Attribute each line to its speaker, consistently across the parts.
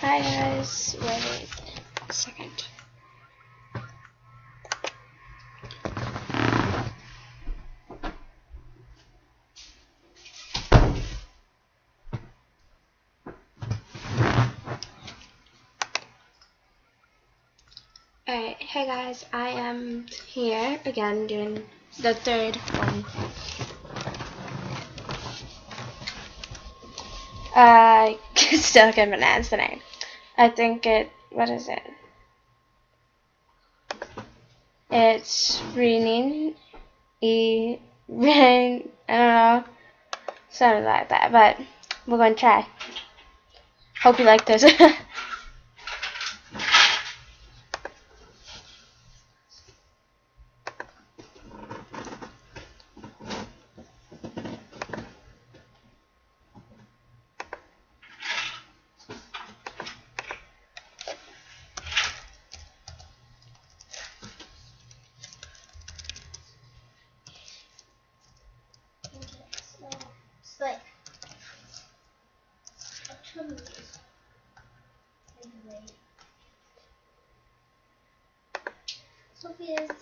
Speaker 1: Hi guys, wait a second. Alright, hey guys, I am here again doing the third one. I uh, still can't pronounce the name. I think it, what is it? It's Renin, E, Rain, I don't know, something like that, but we're going to try. Hope you like this.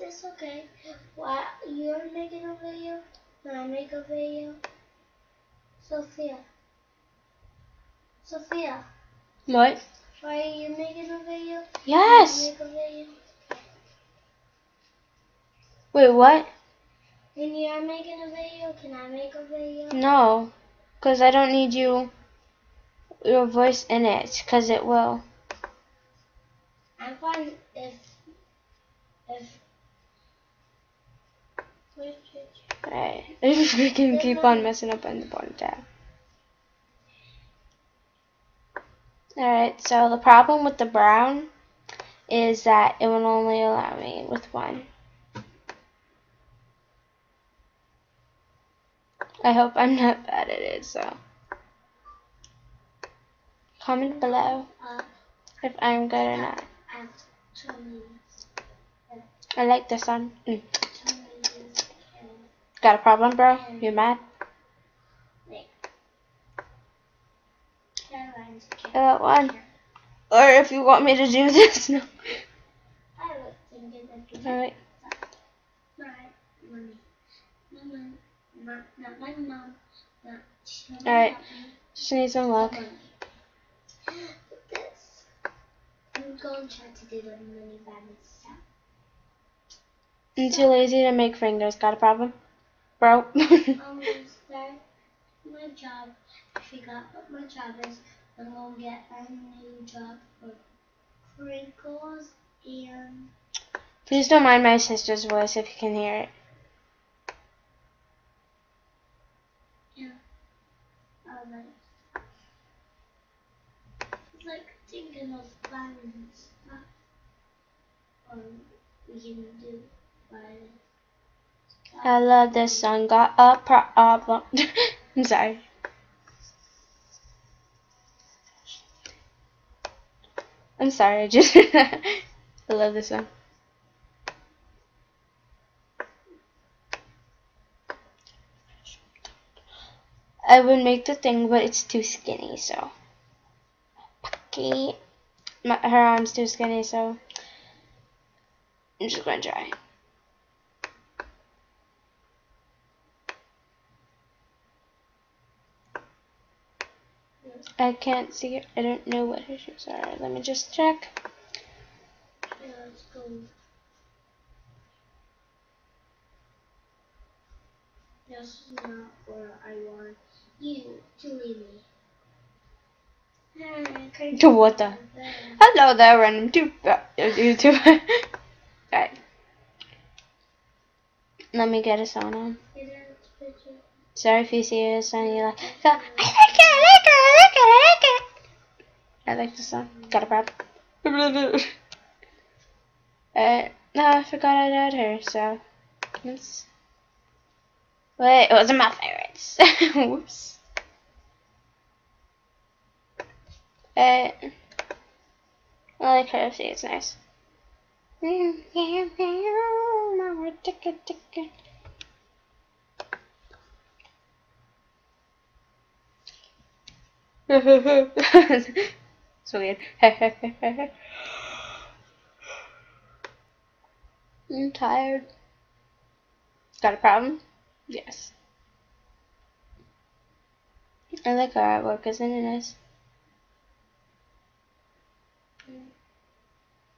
Speaker 2: This okay? What you're making a video? Can I make a video? Sophia. Sophia,
Speaker 1: what?
Speaker 2: why are you making a video?
Speaker 1: Yes!
Speaker 2: make a video?
Speaker 1: Wait, what?
Speaker 2: When you're making a video, can I make a video?
Speaker 1: No, because I don't need you, your voice in it, because it will.
Speaker 2: I'm fine if if
Speaker 1: Alright, we can keep on messing up on the bottom tab. Alright, so the problem with the brown is that it will only allow me with one. I hope I'm not bad at it, so. Comment below if I'm good or not.
Speaker 2: I.
Speaker 1: I like this one. Mm.
Speaker 2: Two minutes. And
Speaker 1: Got a problem, bro? You mad? got one. Or if you want me to do this, no.
Speaker 2: I was thinking of doing
Speaker 1: Alright.
Speaker 2: my mommy. My mom. Not, not my mom. Not, not
Speaker 1: Alright. Just need some luck.
Speaker 2: I'm going to try to do the money by myself.
Speaker 1: I'm too lazy to make fingers. Got a problem? Bro?
Speaker 2: I'm gonna start my job. I forgot what my job is. I'm gonna get a new job for crinkles and
Speaker 1: Please don't mind my sister's voice if you can hear it.
Speaker 2: yeah, others. It's like thinking of planning stuff. Um, we can do by
Speaker 1: I love this song. Got a problem. I'm sorry. I'm sorry. I just I love this song. I would make the thing, but it's too skinny, so. Okay. My, her arm's too skinny, so. I'm just gonna try. I can't see it. I don't know what her shoes are. Let me just check.
Speaker 2: yeah, let's go. This is not where I want you to leave me.
Speaker 1: To what the? Hello there, random tube uh, YouTuber. Alright. Let me get a song on.
Speaker 2: Get in this picture.
Speaker 1: Sorry if you see a song you like. I like it, I like it, I like it, I like it. I like the song. Got a problem. uh, no, I forgot I'd add her, so. Let's. Wait, it wasn't my favorites. Whoops. Uh, I like her. See, it's nice. so weird. I'm tired. Got a problem? Yes. I like our artwork, isn't it nice?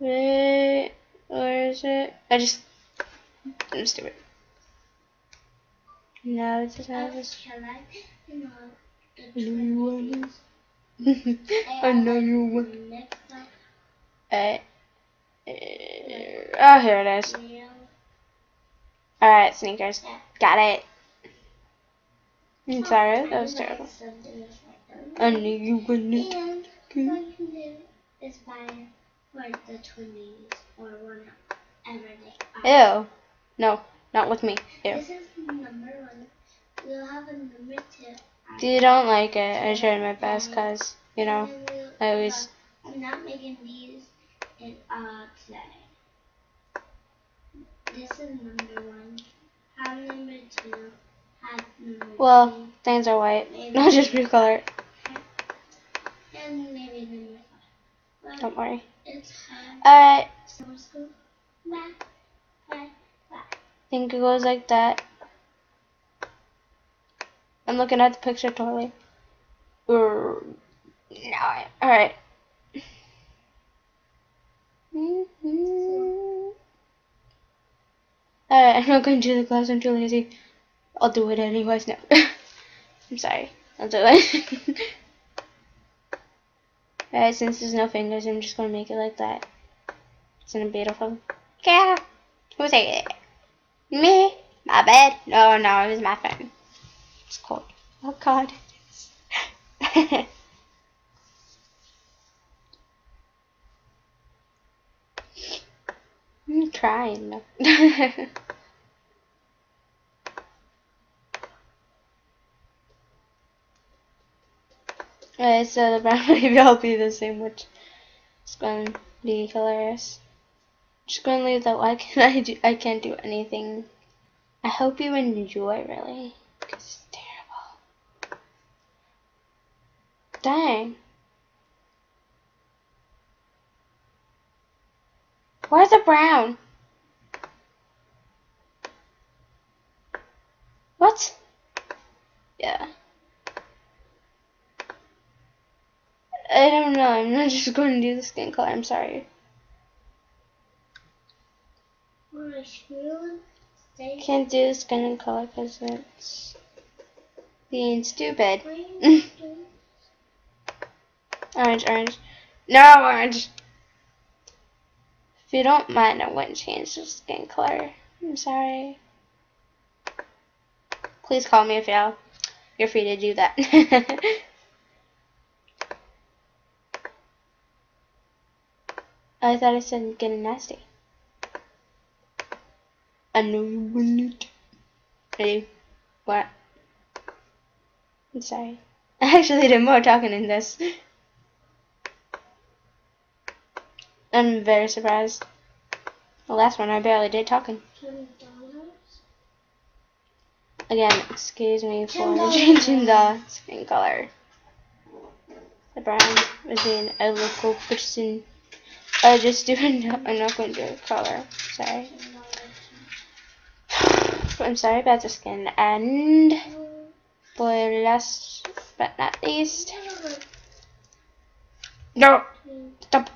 Speaker 1: Wait, where is it? I just, I'm stupid. No, it's just how this.
Speaker 2: Shall I? You
Speaker 1: I know you want
Speaker 2: twins.
Speaker 1: I know you want.
Speaker 2: Next up,
Speaker 1: Uh, oh, here it is. Alright, sneakers. Got it. I'm sorry, that was terrible.
Speaker 2: something that's like that.
Speaker 1: I knew you wouldn't.
Speaker 2: And
Speaker 1: Okay.
Speaker 2: one new is by for the twinnies or whatever they are.
Speaker 1: Ew. No, not with me. Ew.
Speaker 2: This is number one. We'll have a number two.
Speaker 1: If you don't like it, I tried my best because, you know,
Speaker 2: And then we'll-
Speaker 1: I always-
Speaker 2: I'm not making these in uh today. This is number one. Have number two. Have number
Speaker 1: well,
Speaker 2: three.
Speaker 1: things are white. Not just recolor.
Speaker 2: And maybe number five.
Speaker 1: Don't worry. Alright,
Speaker 2: Summer school. Back. Back. Back.
Speaker 1: think it goes like that. I'm looking at the picture totally. No, alright. Mm-hmm. Alright, I'm not going to do the class, I'm too lazy. I'll do it anyways now. I'm sorry. I'll do it. Alright, since there's no fingers, I'm just gonna make it like that. Isn't it beautiful? Yeah. Who's it? Me? My bed? No, no, it was my phone. It's cold. Oh god. I'm trying. Alright, so the baby will be the same, which is to be hilarious. Just to leave that. Why can I do? I can't do anything. I hope you enjoy, really. 'cause it's terrible. Dang. Where's the brown? What? Yeah. I don't know. I'm not just going to do the skin color. I'm sorry. Can't do the skin color because it's being stupid. Orange, orange. No orange. If you don't mind, I wouldn't change the skin color. I'm sorry. Please call me if you you're free to do that. I thought I said getting nasty. I know you wouldn't. Ready? What? I'm sorry. I actually did more talking in this. I'm very surprised. The last one I barely did talking.
Speaker 2: Twenty dollars.
Speaker 1: Again, excuse me for
Speaker 2: $10.
Speaker 1: changing the skin color. The brown was being a local person. I just doing. I'm not going to do color. Sorry. I'm sorry about the skin. And for last but not least, no, stop.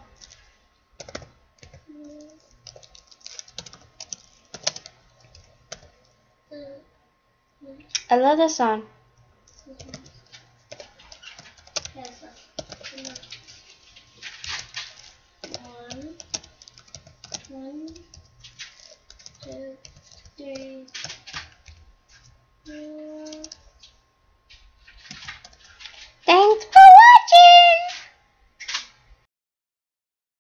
Speaker 1: another song.